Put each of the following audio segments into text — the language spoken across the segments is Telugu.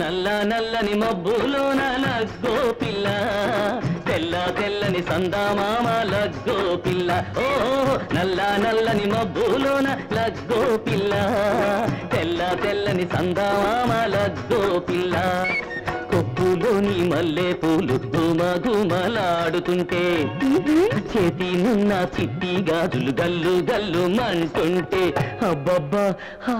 నల్ల నల్లని మబ్బులోన లగ్గో పిల్ల. తెల్ల తెల్లని సందామామ లగ్గో పిల్ల. ఓ నల్ల నల్లని మబ్బులోన లగ్గో పిల్ల. తెల్ల తెల్లని సందామామ లగ్గో పిల్ల. కొప్పులోని మల్లె పూలు గుమగుమలాడుతుంటే. చేతి నున్న చిట్టి గాజులు గల్లు గల్లు మంటుంటే అబ్బబ్బా హా,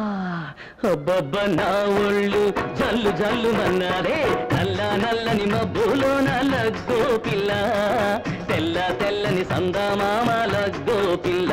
అబ్బబ్బ నా ఒళ్ళు జల్లు జల్లు మన్నారే. నల్ల నల్లని మబ్బులో నల్లగ్గో పిల్ల. తెల్ల తెల్లని సందమామ లగ్గో పిల్ల.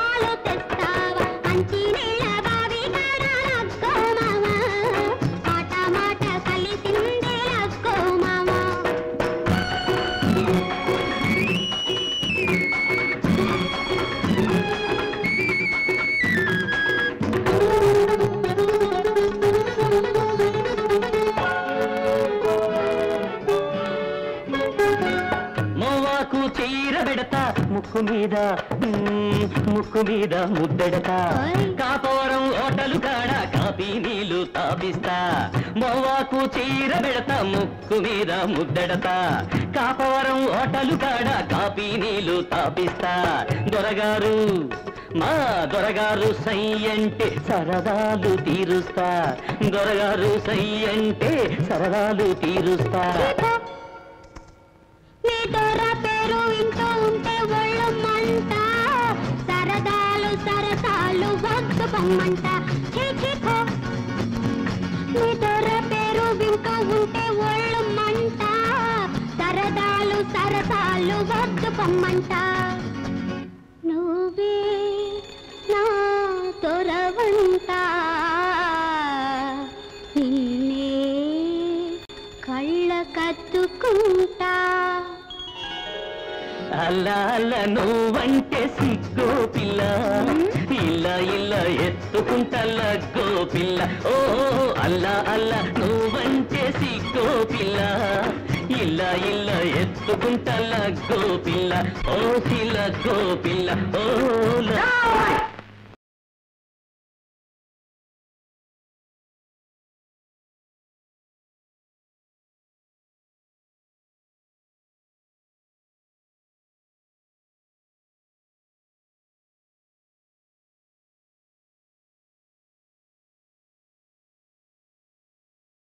ముక్కు మీద ముక్కు మీద ముద్దెడతా. కాపోరం ఓటలు కాడ కాపీ నీళ్ళు తాపిస్తా. మోవాకు చీర పెడతా ముక్కు మీద ముద్దెడతా. కాపవరం ఓటలు కాడ కాపీ నీళ్ళు తాపిస్తా. దొరగారు మా దొరగారు సై అంటే సరదాలు తీరుస్తా. దొరగారు సై అంటే సరదాలు తీరుస్తా. ఛీ, పో. నీ దొర పేరు వింటూ ఉంటే ఒళ్ళు మంట. సరదాలు సరసాలు వద్దు బొమ్మంట నువ్వే నా దొరవంట నిన్నే కళ్ళ కత్తుకుంటా. అలా అలా నువ్వంటే సిగ్గో పిల్ల. ఎత్తుకుంటల్ల గోపిల్ల. లగ్గో ఓ అల్లా అల్లా నువ్వంటే సిగ్గో ఇల్ల ఇల్ల ఎత్తుకుంటల్ల గోపిల్ల. ఓ లగ్గో పిల్ల ఓ ల-